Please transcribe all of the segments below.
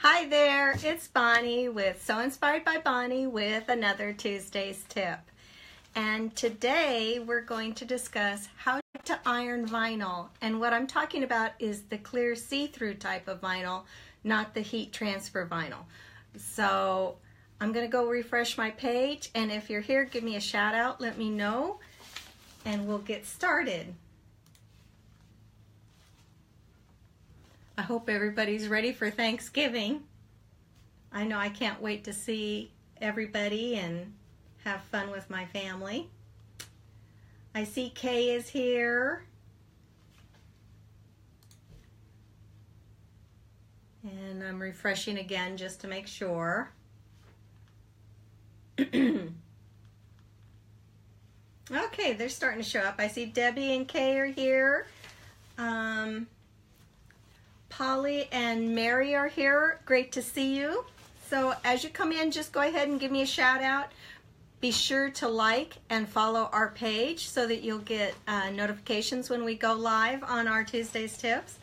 Hi there, it's Bonnie with Sew Inspired by Bonnie with another Tuesday's tip. And today we're going to discuss how to iron vinyl. And what I'm talking about is the clear see-through type of vinyl, not the heat transfer vinyl. So I'm going to go refresh my page and if you're here, give me a shout out, let me know, and we'll get started. I hope everybody's ready for Thanksgiving. I know I can't wait to see everybody and have fun with my family. I see Kay is here. And I'm refreshing again just to make sure. okay, they're starting to show up. I see Debbie and Kay are here. Um, Polly and Mary are here. Great to see you. So as you come in, just go ahead and give me a shout out. Be sure to like and follow our page so that you'll get uh, notifications when we go live on our Tuesdays tips.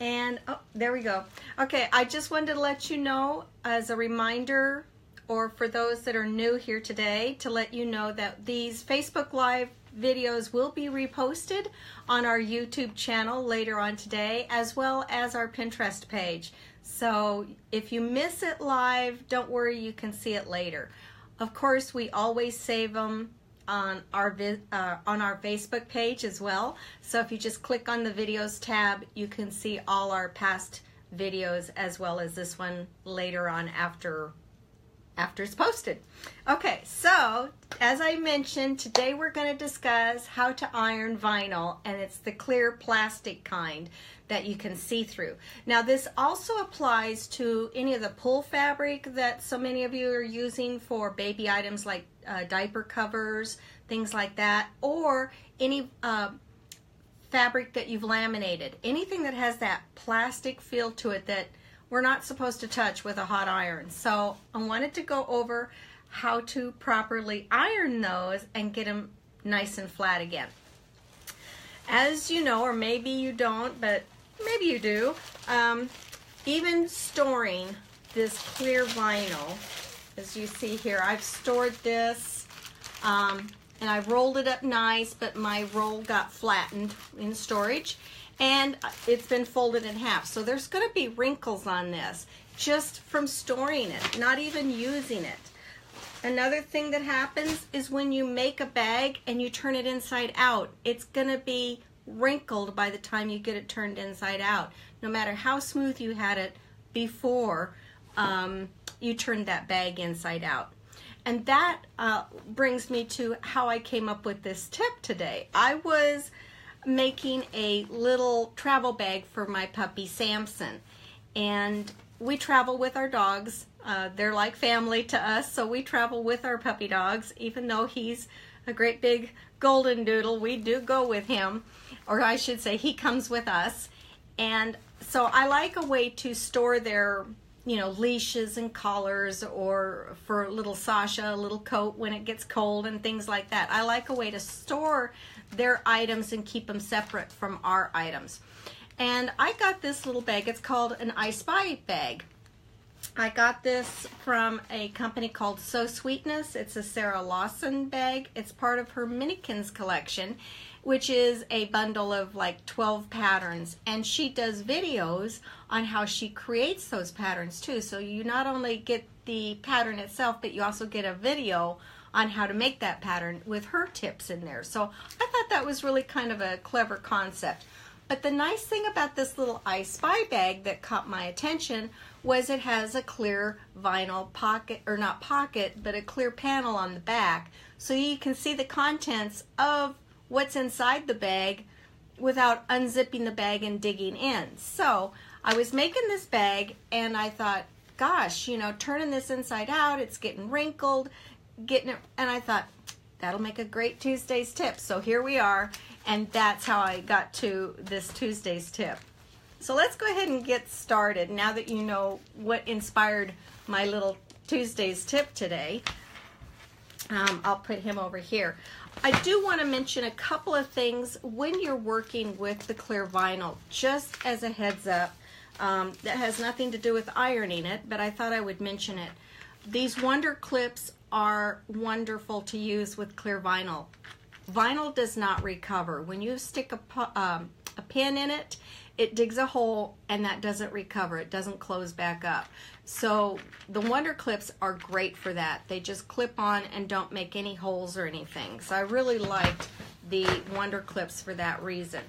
And oh, there we go. Okay, I just wanted to let you know as a reminder or for those that are new here today to let you know that these Facebook Live videos will be reposted on our YouTube channel later on today, as well as our Pinterest page. So if you miss it live, don't worry, you can see it later. Of course, we always save them on our uh, on our Facebook page as well. So if you just click on the videos tab, you can see all our past videos as well as this one later on after after it's posted. Okay, so as I mentioned, today we're going to discuss how to iron vinyl, and it's the clear plastic kind that you can see through. Now, this also applies to any of the PUL fabric that so many of you are using for baby items like uh, diaper covers, things like that, or any uh, fabric that you've laminated. Anything that has that plastic feel to it that we're not supposed to touch with a hot iron. So I wanted to go over how to properly iron those and get them nice and flat again. As you know, or maybe you don't, but maybe you do, um, even storing this clear vinyl, as you see here, I've stored this um, and I rolled it up nice, but my roll got flattened in storage and it's been folded in half. So there's going to be wrinkles on this just from storing it, not even using it. Another thing that happens is when you make a bag and you turn it inside out, it's going to be wrinkled by the time you get it turned inside out, no matter how smooth you had it before um, you turned that bag inside out. And that uh, brings me to how I came up with this tip today. I was making a little travel bag for my puppy Samson. And we travel with our dogs. Uh, they're like family to us, so we travel with our puppy dogs. Even though he's a great big golden doodle, we do go with him. Or I should say, he comes with us. And so I like a way to store their you know, leashes and collars or for little Sasha, a little coat when it gets cold and things like that. I like a way to store their items and keep them separate from our items. And I got this little bag. It's called an I Spy bag. I got this from a company called Sew Sweetness. It's a Sara Lawson bag. It's part of her Minikins collection, which is a bundle of like 12 patterns. And she does videos on how she creates those patterns too. So you not only get the pattern itself, but you also get a video on how to make that pattern with her tips in there. So I thought that was really kind of a clever concept. But the nice thing about this little I Spy bag that caught my attention was it has a clear vinyl pocket, or not pocket, but a clear panel on the back. So you can see the contents of what's inside the bag without unzipping the bag and digging in. So I was making this bag and I thought, gosh, you know, turning this inside out, it's getting wrinkled, getting it, and I thought that'll make a great Tuesday's tip. So here we are, and that's how I got to this Tuesday's tip. So let's go ahead and get started now that you know what inspired my little Tuesday's tip today. Um, I'll put him over here. I do want to mention a couple of things when you're working with the clear vinyl, just as a heads up. um, that has nothing to do with ironing it, but I thought I would mention it. These Wonder Clips are wonderful to use with clear vinyl. Vinyl does not recover. When you stick a, um, a pin in it, it digs a hole and that doesn't recover. It doesn't close back up. So the Wonder Clips are great for that. They just clip on and don't make any holes or anything. So I really liked the Wonder Clips for that reason.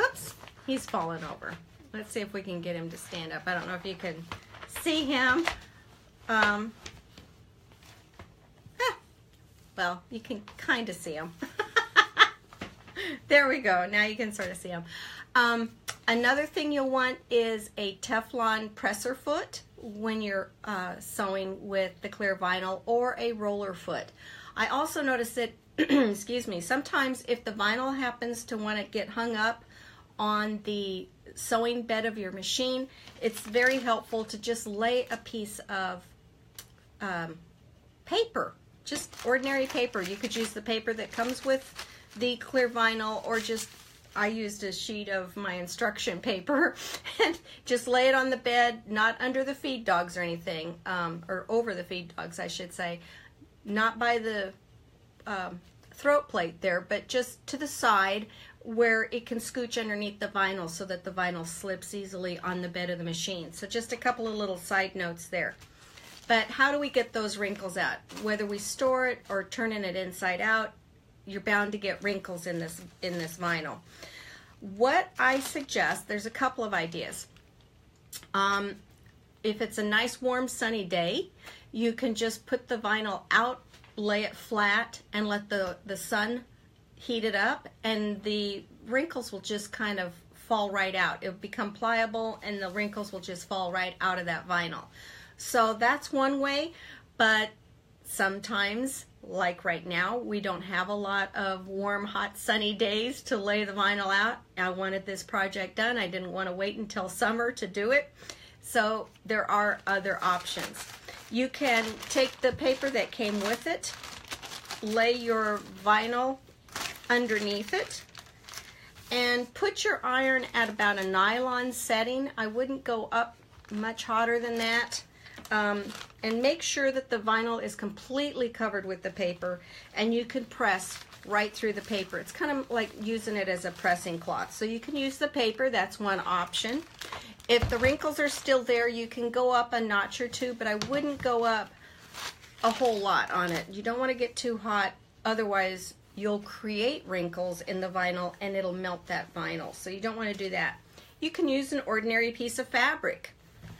Oops, he's fallen over. Let's see if we can get him to stand up. I don't know if you can see him. Um, well, you can kind of see them. there we go. Now you can sort of see them. Um, another thing you'll want is a Teflon presser foot when you're uh, sewing with the clear vinyl or a roller foot. I also noticed that, excuse me, sometimes if the vinyl happens to want to get hung up on the sewing bed of your machine, it's very helpful to just lay a piece of um, paper, just ordinary paper. You could use the paper that comes with the clear vinyl or just I used a sheet of my instruction paper and just lay it on the bed, not under the feed dogs or anything, um, or over the feed dogs, I should say, not by the um, throat plate there, but just to the side where it can scooch underneath the vinyl so that the vinyl slips easily on the bed of the machine. So just a couple of little side notes there. But how do we get those wrinkles out? Whether we store it or turning it inside out, you're bound to get wrinkles in this in this vinyl. What I suggest, there's a couple of ideas. Um, if it's a nice warm sunny day, you can just put the vinyl out, lay it flat, and let the, the sun heat it up, and the wrinkles will just kind of fall right out. It'll become pliable, and the wrinkles will just fall right out of that vinyl. So that's one way, but sometimes like right now, we don't have a lot of warm, hot, sunny days to lay the vinyl out. I wanted this project done. I didn't want to wait until summer to do it. So there are other options. You can take the paper that came with it, lay your vinyl underneath it, and put your iron at about a nylon setting. I wouldn't go up much hotter than that. Um, and make sure that the vinyl is completely covered with the paper and you can press right through the paper. It's kind of like using it as a pressing cloth. So you can use the paper, that's one option. If the wrinkles are still there, you can go up a notch or two, but I wouldn't go up a whole lot on it. You don't want to get too hot, otherwise you'll create wrinkles in the vinyl and it'll melt that vinyl. So you don't want to do that. You can use an ordinary piece of fabric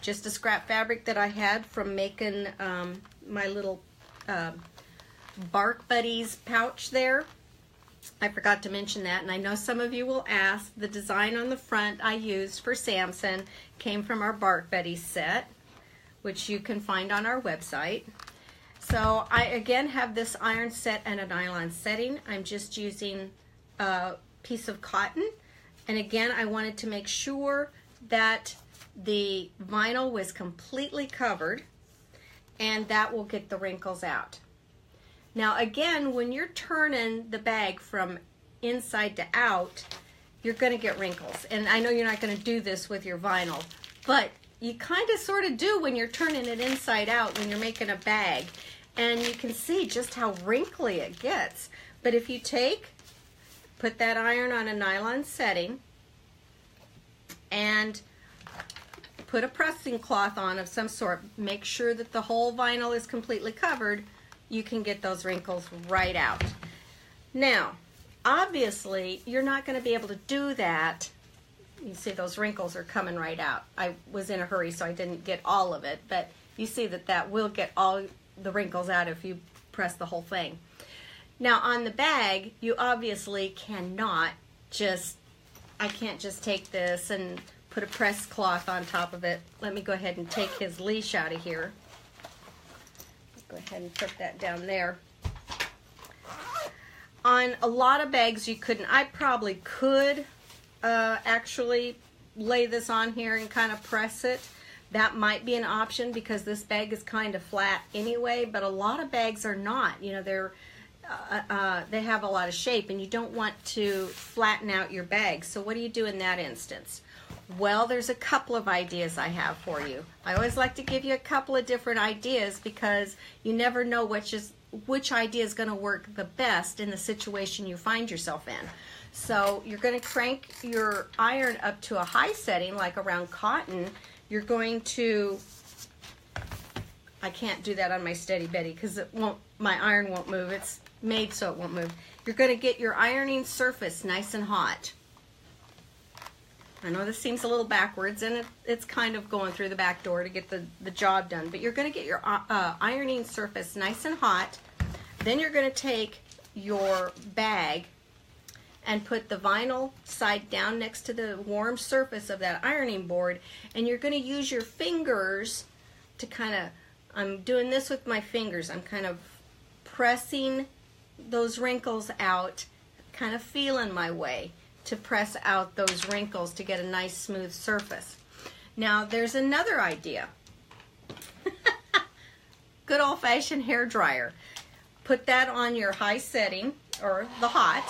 just a scrap fabric that I had from making um, my little uh, Bark Buddies pouch there. I forgot to mention that, and I know some of you will ask. The design on the front I used for Samson came from our Bark Buddies set, which you can find on our website. So I again have this iron set and a nylon setting. I'm just using a piece of cotton. And again, I wanted to make sure that the vinyl was completely covered and that will get the wrinkles out. Now again, when you're turning the bag from inside to out, you're going to get wrinkles. And I know you're not going to do this with your vinyl, but you kind of sort of do when you're turning it inside out when you're making a bag. And you can see just how wrinkly it gets. But if you take, put that iron on a nylon setting, and put a pressing cloth on of some sort, make sure that the whole vinyl is completely covered, you can get those wrinkles right out. Now, obviously, you're not going to be able to do that. You see those wrinkles are coming right out. I was in a hurry, so I didn't get all of it, but you see that that will get all the wrinkles out if you press the whole thing. Now, on the bag, you obviously cannot just, I can't just take this and put a press cloth on top of it. Let me go ahead and take his leash out of here. Go ahead and put that down there. On a lot of bags you couldn't. I probably could uh, actually lay this on here and kind of press it. That might be an option because this bag is kind of flat anyway, but a lot of bags are not. You know, they're uh, uh, they have a lot of shape and you don't want to flatten out your bag. So what do you do in that instance? Well, there's a couple of ideas I have for you. I always like to give you a couple of different ideas because you never know which is which idea is going to work the best in the situation you find yourself in. So you're going to crank your iron up to a high setting, like around cotton. You're going to, I can't do that on my Steady Betty because it won't, my iron won't move. It's made so it won't move. You're going to get your ironing surface nice and hot. I know this seems a little backwards and it, it's kind of going through the back door to get the, the job done, but you're going to get your uh, uh, ironing surface nice and hot. Then you're going to take your bag and put the vinyl side down next to the warm surface of that ironing board and you're going to use your fingers to kind of, I'm doing this with my fingers, I'm kind of pressing those wrinkles out, kind of feeling my way to press out those wrinkles to get a nice smooth surface. Now there's another idea. Good old-fashioned hair dryer. Put that on your high setting or the hot.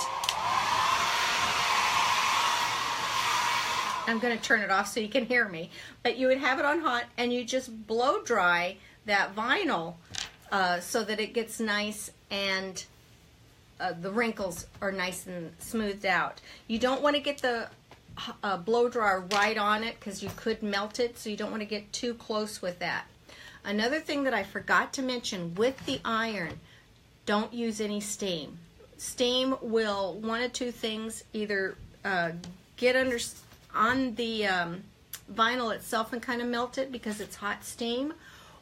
I'm going to turn it off so you can hear me. But you would have it on hot and you just blow dry that vinyl uh, so that it gets nice and uh, the wrinkles are nice and smoothed out. You don't want to get the uh, blow dryer right on it because you could melt it, so you don't want to get too close with that. Another thing that I forgot to mention with the iron, don't use any steam. Steam will, one of two things, either uh, get under on the um, vinyl itself and kind of melt it because it's hot steam,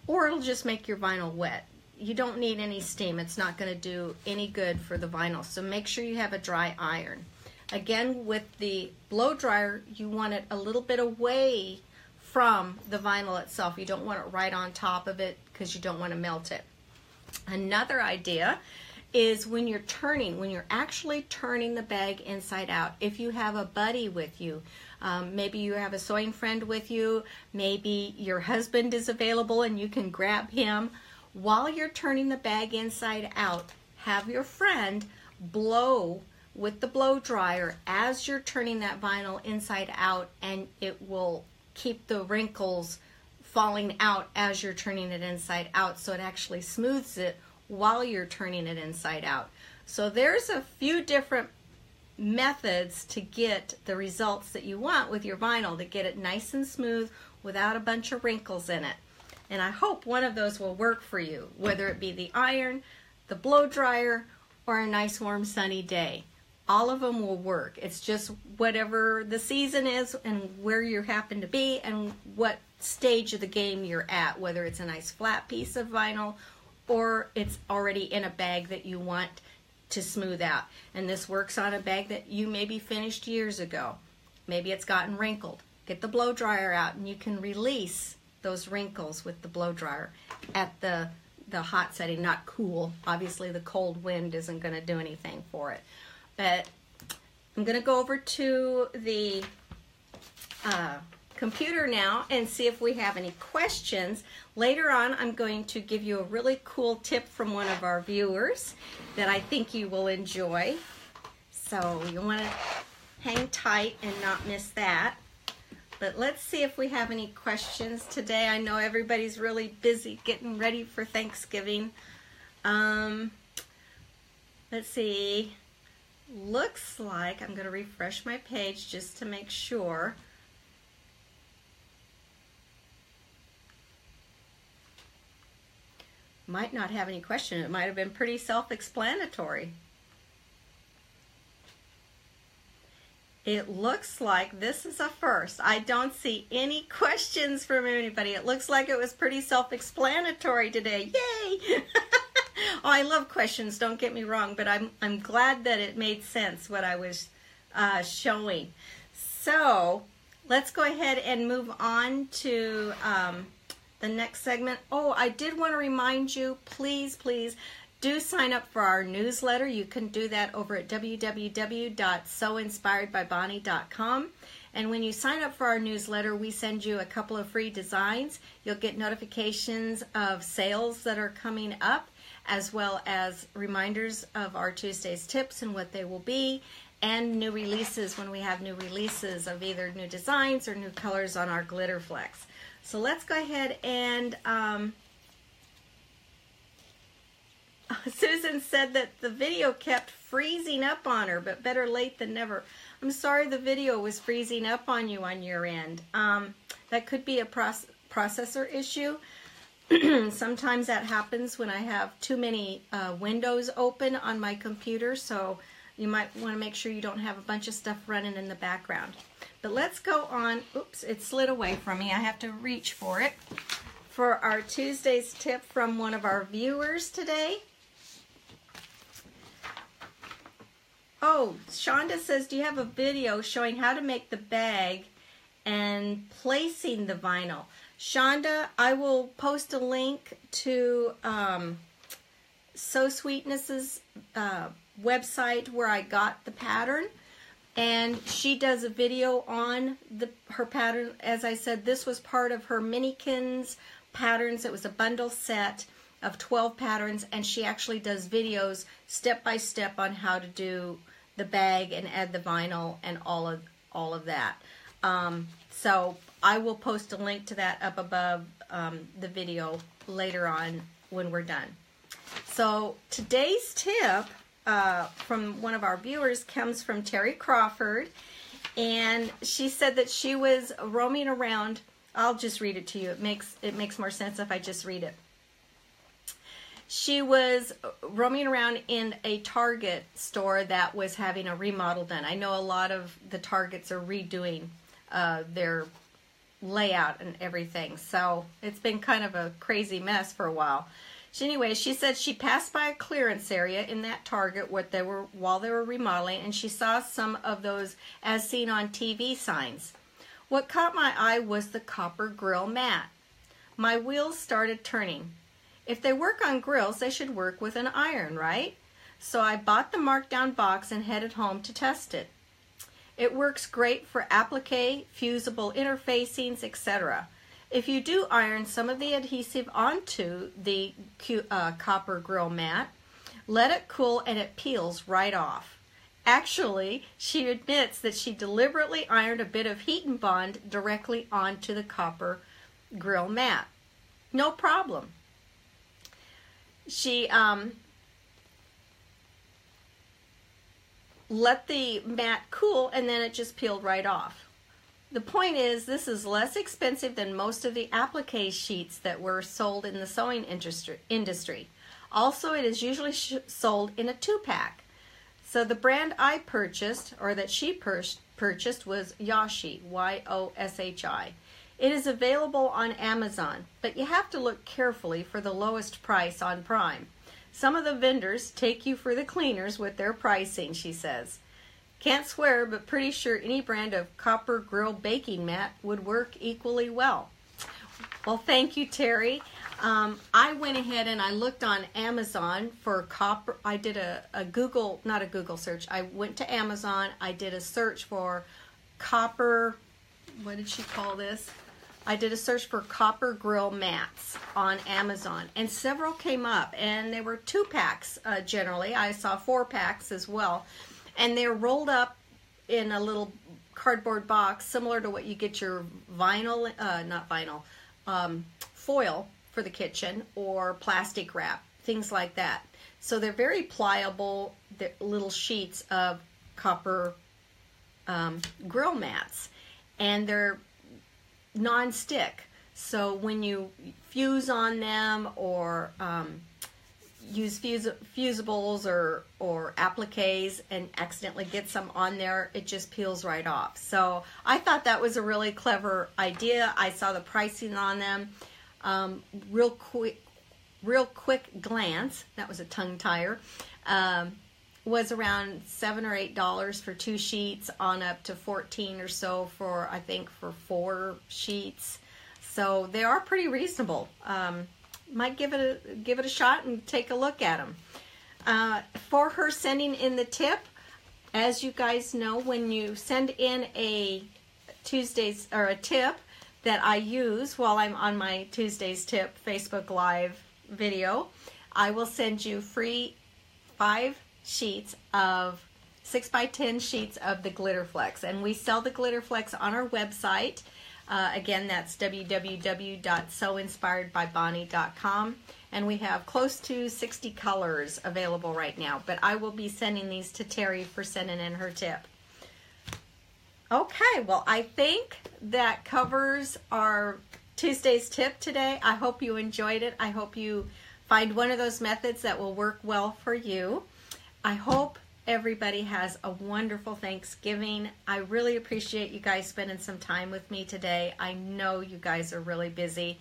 or it'll just make your vinyl wet you don't need any steam. It's not going to do any good for the vinyl. So make sure you have a dry iron. Again, with the blow dryer, you want it a little bit away from the vinyl itself. You don't want it right on top of it because you don't want to melt it. Another idea is when you're turning, when you're actually turning the bag inside out. If you have a buddy with you, um, maybe you have a sewing friend with you, maybe your husband is available and you can grab him while you're turning the bag inside out, have your friend blow with the blow dryer as you're turning that vinyl inside out and it will keep the wrinkles falling out as you're turning it inside out so it actually smooths it while you're turning it inside out. So there's a few different methods to get the results that you want with your vinyl to get it nice and smooth without a bunch of wrinkles in it. And I hope one of those will work for you, whether it be the iron, the blow dryer, or a nice warm sunny day. All of them will work. It's just whatever the season is and where you happen to be and what stage of the game you're at, whether it's a nice flat piece of vinyl or it's already in a bag that you want to smooth out. And this works on a bag that you maybe finished years ago. Maybe it's gotten wrinkled. Get the blow dryer out and you can release those wrinkles with the blow dryer at the the hot setting, not cool. Obviously, the cold wind isn't going to do anything for it. But I'm going to go over to the uh, computer now and see if we have any questions. Later on, I'm going to give you a really cool tip from one of our viewers that I think you will enjoy. So you want to hang tight and not miss that. But let's see if we have any questions today. I know everybody's really busy getting ready for Thanksgiving. Um, let's see. Looks like I'm going to refresh my page just to make sure. Might not have any question. It might have been pretty self-explanatory. It looks like this is a first. I don't see any questions from anybody. It looks like it was pretty self-explanatory today. Yay! oh, I love questions, don't get me wrong, but I'm, I'm glad that it made sense what I was uh, showing. So let's go ahead and move on to um, the next segment. Oh, I did want to remind you, please, please, do sign up for our newsletter. You can do that over at www.sewinspiredbybonnie.com. And when you sign up for our newsletter, we send you a couple of free designs. You'll get notifications of sales that are coming up, as well as reminders of our Tuesday's tips and what they will be. and new releases when we have new releases of either new designs or new colors on our glitter flex. So let's go ahead and um, Susan said that the video kept freezing up on her, but better late than never. I'm sorry the video was freezing up on you on your end. Um, that could be a proce processor issue. Sometimes that happens when I have too many uh, windows open on my computer, so you might want to make sure you don't have a bunch of stuff running in the background. But let's go on. Oops, it slid away from me. I have to reach for it. For our Tuesday's tip from one of our viewers today. Oh, Shonda says, do you have a video showing how to make the bag and placing the vinyl? Shonda, I will post a link to um, Sew Sweetness's uh, website where I got the pattern. And she does a video on the her pattern. As I said, this was part of her Minikins patterns. It was a bundle set of 12 patterns. And she actually does videos step by step on how to do the bag and add the vinyl and all of all of that. Um, so I will post a link to that up above um, the video later on when we're done. So today's tip uh, from one of our viewers comes from Terry Crawford, and she said that she was roaming around. I'll just read it to you. It makes it makes more sense if I just read it. She was roaming around in a Target store that was having a remodel done. I know a lot of the Targets are redoing uh, their layout and everything. So it's been kind of a crazy mess for a while. So anyway, she said she passed by a clearance area in that Target what they were while they were remodeling, and she saw some of those as seen on TV signs. What caught my eye was the copper grill mat. My wheels started turning. If they work on grills, they should work with an iron, right? So I bought the markdown box and headed home to test it. It works great for applique, fusible interfacings, etc. If you do iron some of the adhesive onto the uh, copper grill mat, let it cool and it peels right off. Actually, she admits that she deliberately ironed a bit of heat and bond directly onto the copper grill mat. No problem. She um, let the mat cool and then it just peeled right off. The point is this is less expensive than most of the applique sheets that were sold in the sewing industry. Also, it is usually sold in a two-pack. So the brand I purchased, or that she pur purchased, was Yoshi, Y-O-S-H-I. It is available on Amazon, but you have to look carefully for the lowest price on Prime. Some of the vendors take you for the cleaners with their pricing, she says. Can't swear, but pretty sure any brand of copper grill baking mat would work equally well. Well, thank you, Terry. Um, I went ahead and I looked on Amazon for copper. I did a, a Google, not a Google search. I went to Amazon. I did a search for copper. What did she call this? I did a search for copper grill mats on Amazon, and several came up, and they were two packs uh, generally. I saw four packs as well, and they're rolled up in a little cardboard box, similar to what you get your vinyl, uh, not vinyl, um, foil for the kitchen or plastic wrap, things like that. So they're very pliable, they're little sheets of copper um, grill mats, and they're non-stick. So when you fuse on them or um, use fus fusibles or, or appliques and accidentally get some on there, it just peels right off. So I thought that was a really clever idea. I saw the pricing on them. Um, real quick, real quick glance, that was a tongue tire, um, was around seven or eight dollars for two sheets on up to 14 or so for I think for four sheets. So they are pretty reasonable. Um, might give it a give it a shot and take a look at them uh, for her sending in the tip as you guys know when you send in a Tuesdays or a tip that I use while I'm on my Tuesdays tip Facebook live video I will send you free five sheets of 6 by 10 sheets of the Glitter Flex. And we sell the Glitter Flex on our website. Uh, again, that's www.sewinspiredbybonnie.com. And we have close to 60 colors available right now. But I will be sending these to Terry for sending in her tip. Okay, well, I think that covers our Tuesday's tip today. I hope you enjoyed it. I hope you find one of those methods that will work well for you. I hope everybody has a wonderful Thanksgiving. I really appreciate you guys spending some time with me today. I know you guys are really busy.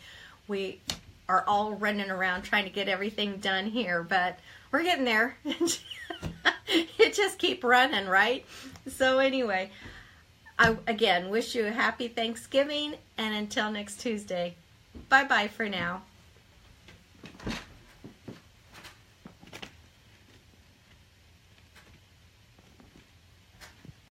We are all running around trying to get everything done here, but we're getting there. it just keep running, right? So, anyway, I again wish you a happy Thanksgiving and until next Tuesday, bye bye for now.